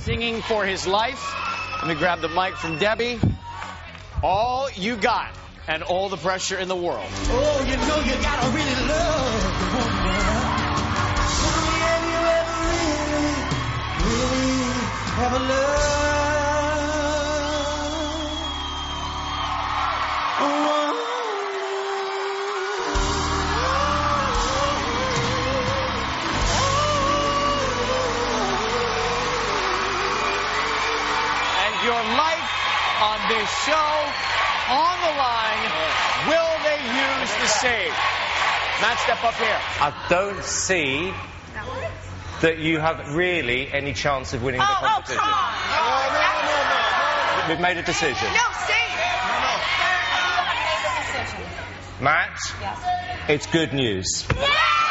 singing for his life. Let me grab the mic from Debbie. All you got and all the pressure in the world. Oh, you know you gotta really love the woman. You ever really, really And your life on this show on the line. Will they use the save? Matt, step up here. I don't see that you have really any chance of winning the Oh, oh, competition. come on. We've made a decision. No, stay. You have made the decision. Matt, Yes. it's good news. Yeah!